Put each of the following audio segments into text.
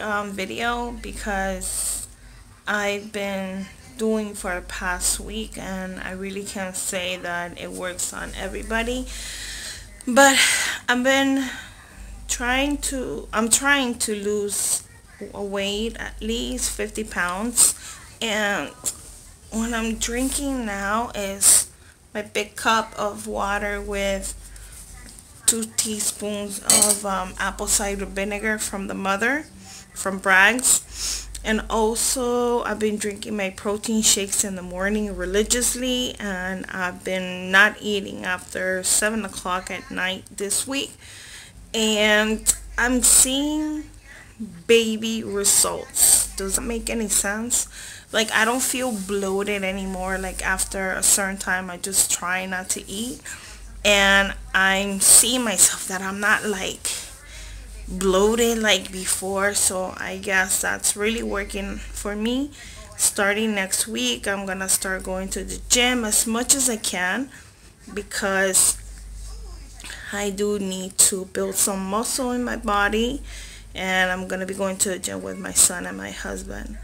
um, video because I've been doing for the past week and I really can't say that it works on everybody. But I've been trying to I'm trying to lose weight at least 50 pounds. And what I'm drinking now is my big cup of water with two teaspoons of um, apple cider vinegar from the mother from Bragg's. And also I've been drinking my protein shakes in the morning religiously and I've been not eating after 7 o'clock at night this week. And I'm seeing baby results. Does that make any sense? Like I don't feel bloated anymore like after a certain time I just try not to eat. And I'm seeing myself that I'm not like bloated like before so I guess that's really working for me. Starting next week I'm gonna start going to the gym as much as I can because I do need to build some muscle in my body and I'm gonna be going to the gym with my son and my husband.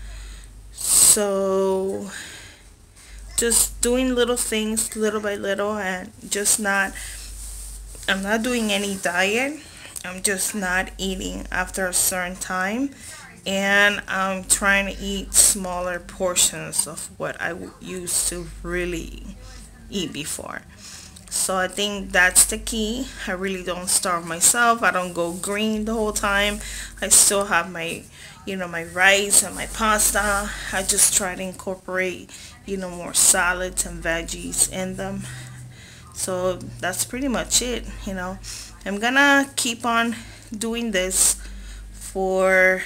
So just doing little things little by little and just not I'm not doing any diet I'm just not eating after a certain time and I'm trying to eat smaller portions of what I used to really eat before. So I think that's the key. I really don't starve myself. I don't go green the whole time. I still have my, you know, my rice and my pasta. I just try to incorporate, you know, more salads and veggies in them. So that's pretty much it, you know. I'm gonna keep on doing this for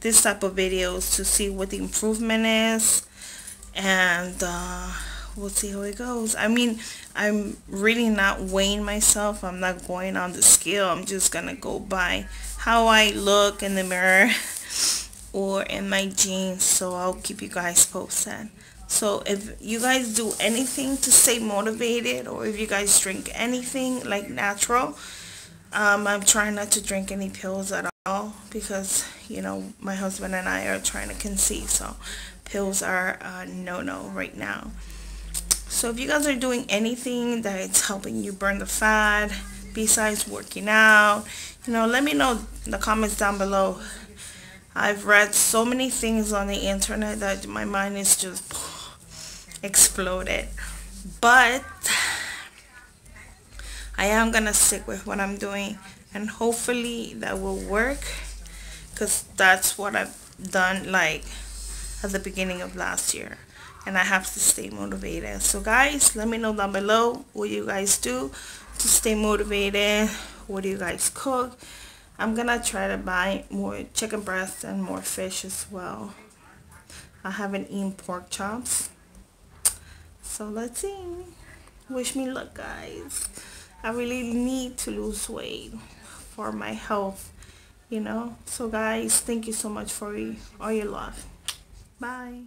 this type of videos to see what the improvement is and uh, we'll see how it goes. I mean I'm really not weighing myself. I'm not going on the scale. I'm just gonna go by how I look in the mirror or in my jeans. So I'll keep you guys posted so if you guys do anything to stay motivated or if you guys drink anything like natural, um, I'm trying not to drink any pills at all because, you know, my husband and I are trying to conceive. So pills are no-no right now. So if you guys are doing anything that is helping you burn the fat besides working out, you know, let me know in the comments down below. I've read so many things on the internet that my mind is just exploded. But I am gonna stick with what I'm doing and hopefully that will work because that's what I've done like at the beginning of last year and I have to stay motivated. So guys let me know down below what you guys do to stay motivated what do you guys cook. I'm gonna try to buy more chicken breasts and more fish as well. I haven't eaten pork chops so let's see. Wish me luck, guys. I really need to lose weight for my health, you know. So guys, thank you so much for all your love. Bye.